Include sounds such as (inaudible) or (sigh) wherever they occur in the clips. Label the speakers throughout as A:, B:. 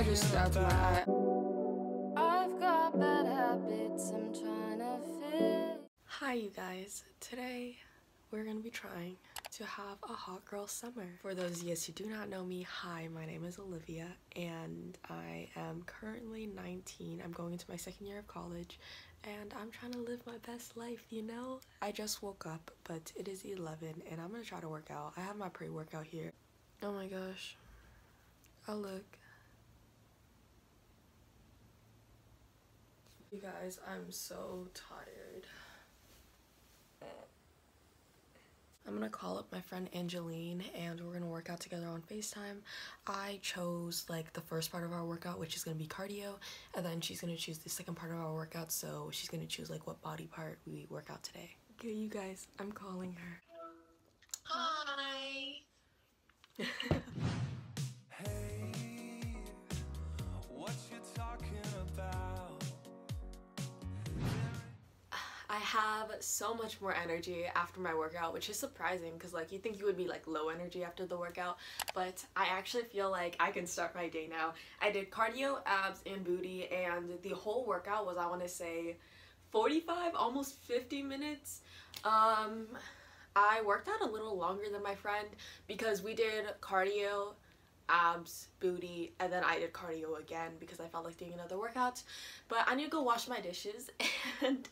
A: I just stabbed my eye.
B: I've got bad habits I'm trying to fix.
A: Hi, you guys. Today we're gonna be trying to have a hot girl summer. For those of you who do not know me, hi, my name is Olivia and I am currently 19. I'm going into my second year of college and I'm trying to live my best life, you know? I just woke up, but it is 11 and I'm gonna try to work out. I have my pre-workout here. Oh my gosh. Oh look. You guys, I'm so tired. I'm gonna call up my friend Angeline and we're gonna work out together on FaceTime. I chose like the first part of our workout, which is gonna be cardio, and then she's gonna choose the second part of our workout, so she's gonna choose like what body part we work out today. Okay, you guys, I'm calling her. Hi! (laughs) have so much more energy after my workout, which is surprising because like you think you would be like low energy after the workout, but I actually feel like I can start my day now. I did cardio, abs, and booty, and the whole workout was I want to say 45, almost 50 minutes. Um, I worked out a little longer than my friend because we did cardio, abs, booty, and then I did cardio again because I felt like doing another workout. But I need to go wash my dishes (laughs) and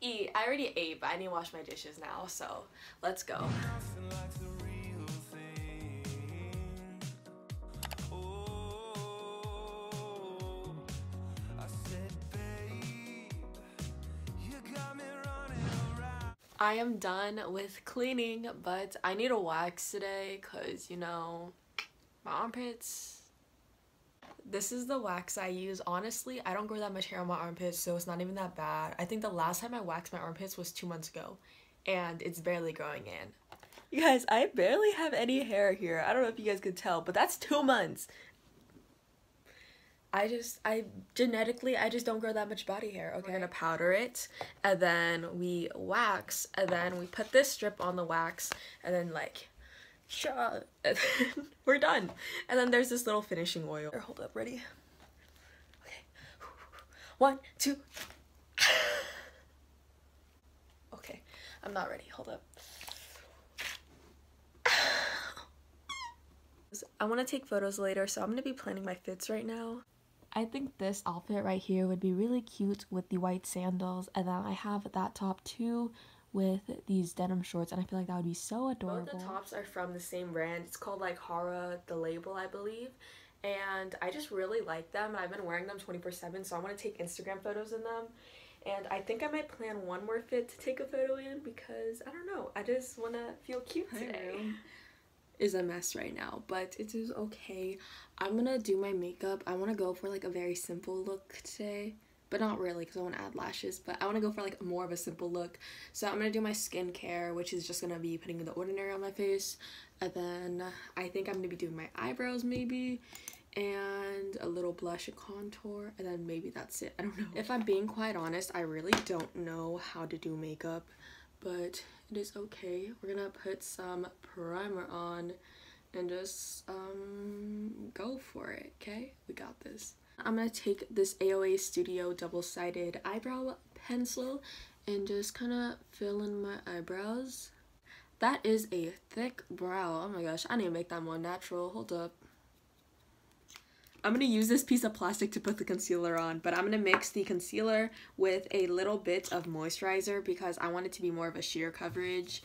A: eat. I already ate, but I need to wash my dishes now, so let's go.
C: I
A: am done with cleaning, but I need a wax today because, you know, my armpits. This is the wax I use. Honestly, I don't grow that much hair on my armpits, so it's not even that bad. I think the last time I waxed my armpits was two months ago, and it's barely growing in. You guys, I barely have any hair here. I don't know if you guys could tell, but that's two months. I just, I genetically, I just don't grow that much body hair. Okay, I'm gonna powder it, and then we wax, and then we put this strip on the wax, and then like, then (laughs) we're done. And then there's this little finishing oil. Hold up, ready? Okay, one, two. (laughs) Okay, I'm not ready. Hold up. (sighs) I want to take photos later, so I'm going to be planning my fits right now. I think this outfit right here would be really cute with the white sandals, and then I have that top too with these denim shorts, and I feel like that would be so adorable. Both the tops are from the same brand. It's called like Hara the label, I believe, and I just really like them. I've been wearing them 24/7, so I want to take Instagram photos in them. And I think I might plan one more fit to take a photo in because I don't know. I just want to feel cute today. Is a mess right now, but it is okay. I'm gonna do my makeup. I want to go for like a very simple look today, but not really because I want to add lashes. But I want to go for like more of a simple look. So I'm gonna do my skincare, which is just gonna be putting the ordinary on my face, and then I think I'm gonna be doing my eyebrows maybe, and a little blush and contour, and then maybe that's it. I don't know. If I'm being quite honest, I really don't know how to do makeup, but it is okay. We're gonna put some primer on and just um go for it, okay? We got this. I'm gonna take this AOA Studio double-sided eyebrow pencil and just kind of fill in my eyebrows. That is a thick brow. Oh my gosh, I need to make that more natural. Hold up. I'm going to use this piece of plastic to put the concealer on, but I'm going to mix the concealer with a little bit of moisturizer because I want it to be more of a sheer coverage.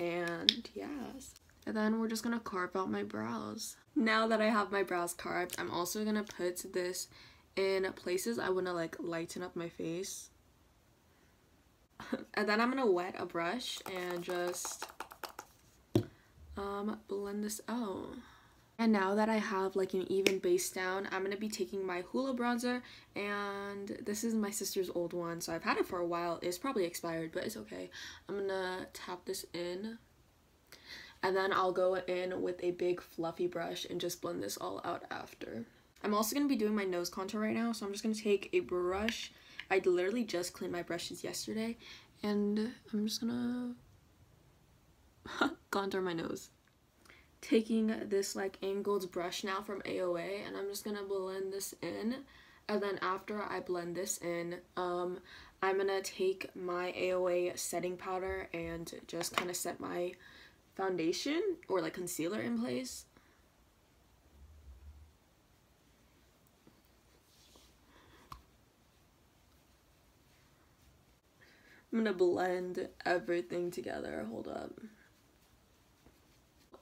A: And yes. And then we're just to carve out my brows. Now that I have my brows carved, I'm also to put this in places I want to like lighten up my face. (laughs) and then I'm to wet a brush and just um blend this out. And now that I have like an even base down, I'm going to be taking my Hoola bronzer and this is my sister's old one. So I've had it for a while. It's probably expired, but it's okay. I'm going to tap this in and then I'll go in with a big fluffy brush and just blend this all out after. I'm also going to be doing my nose contour right now, so I'm just going to take a brush. I literally just cleaned my brushes yesterday and I'm just going (laughs) to contour my nose. taking this like angled brush now from AOA and I'm just gonna blend this in and then after I blend this in um I'm gonna take my AOA setting powder and just kind of set my foundation or like concealer in place I'm gonna blend everything together. Hold up.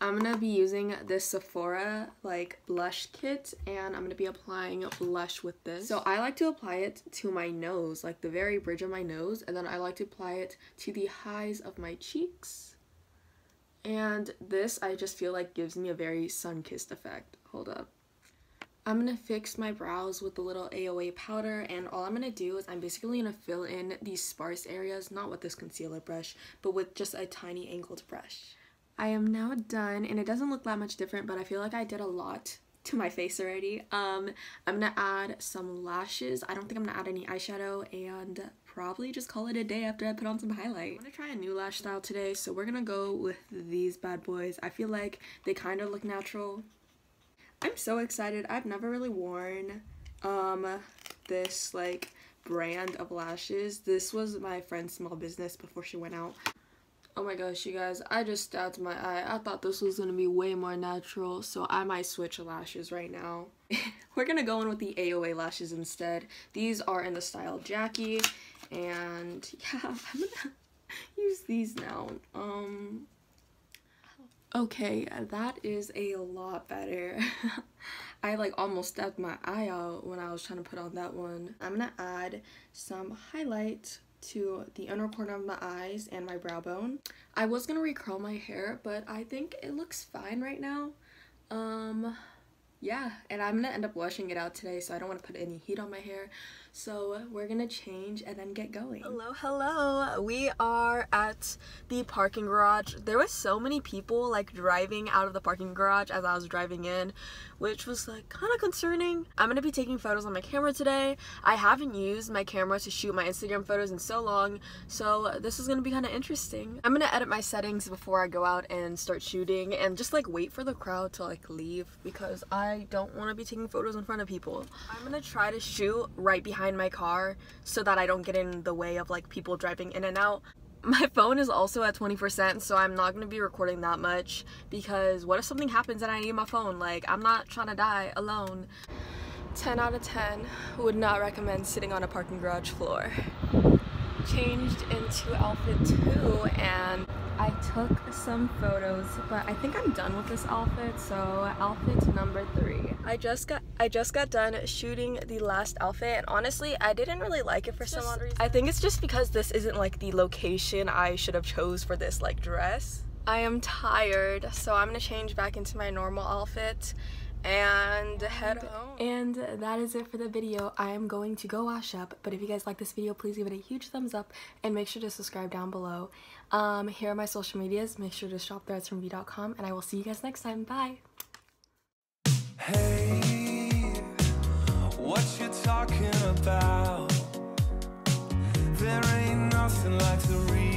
A: I'm gonna be using this Sephora like blush kit and I'm gonna be applying blush with this. So I like to apply it to my nose, like the very bridge of my nose, and then I like to apply it to the highs of my cheeks. And this I just feel like gives me a very sun-kissed effect. Hold up. I'm gonna fix my brows with a little AOA powder and all I'm gonna do is I'm basically gonna fill in these sparse areas, not with this concealer brush, but with just a tiny angled brush. I am now done and it doesn't look that much different but I feel like I did a lot to my face already. Um, I'm gonna add some lashes. I don't think I'm gonna add any eyeshadow and probably just call it a day after I put on some highlight. I'm gonna try a new lash style today so we're gonna go with these bad boys. I feel like they kind of look natural. I'm so excited. I've never really worn um, this like brand of lashes. This was my friend's small business before she went out. Oh my gosh, you guys, I just stabbed my eye. I thought this was gonna be way more natural, so I might switch lashes right now. (laughs) We're gonna go in with the AOA lashes instead. These are in the style Jackie, and (laughs) yeah, I'm gonna use these now. Um, okay, that is a lot better. (laughs) I like almost stabbed my eye out when I was trying to put on that one. I'm gonna add some highlight to the inner corner of my eyes and my brow bone. I was gonna recurl my hair, but I think it looks fine right now. Um, yeah, and I'm gonna end up washing it out today, so I don't want to put any heat on my hair. So we're gonna change and then get going. Hello, hello. We are at the parking garage. There was so many people like driving out of the parking garage as I was driving in, which was like kind of concerning. I'm gonna be taking photos on my camera today. I haven't used my camera to shoot my Instagram photos in so long, so this is gonna be kind of interesting. I'm gonna edit my settings before I go out and start shooting and just like wait for the crowd to like leave because I don't want to be taking photos in front of people. I'm gonna try to shoot right behind behind my car so that I don't get in the way of like people driving in and out. My phone is also at 20% so I'm not going to be recording that much because what if something happens and I need my phone? Like I'm not trying to die alone. 10 out of 10 would not recommend sitting on a parking garage floor. Changed into outfit 2 and I took some photos, but I think I'm done with this outfit, so outfit number three. I just got I just got done shooting the last outfit, and honestly, I didn't really like it for some odd reason. I think it's just because this isn't like the location I should have chose for this like dress. I am tired, so I'm gonna change back into my normal outfit and head home. And that is it for the video. I am going to go wash up, but if you guys like this video, please give it a huge thumbs up and make sure to subscribe down below. Um, here are my social medias. Make sure to shop threads from threadsfromvi.com and I will see you guys next time. Bye!
C: Hey, what you talking about? There ain't nothing like the real